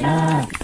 な。